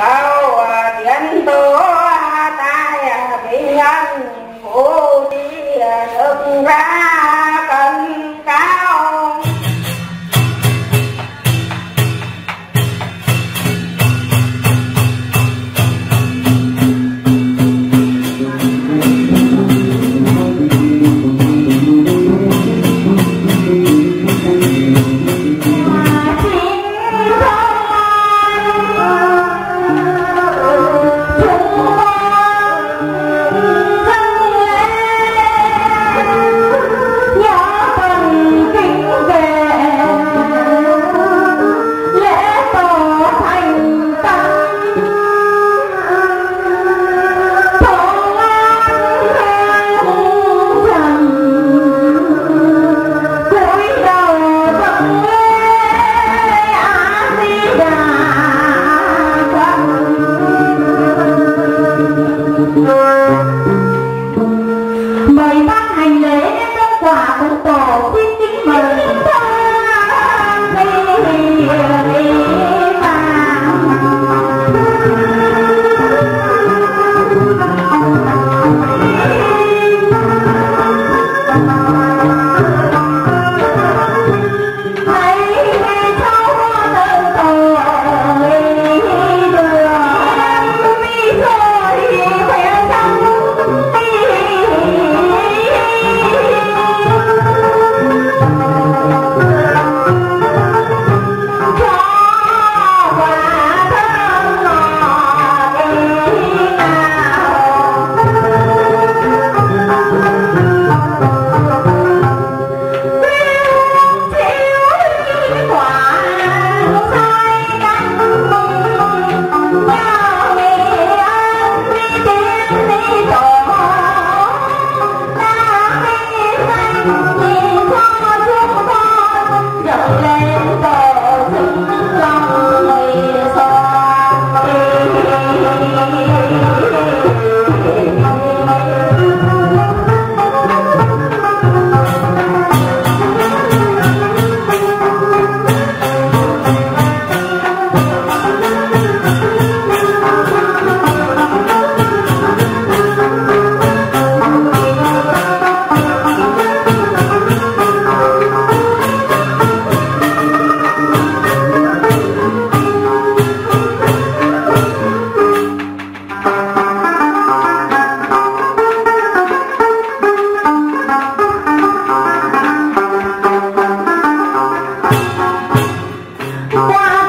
câu à, qua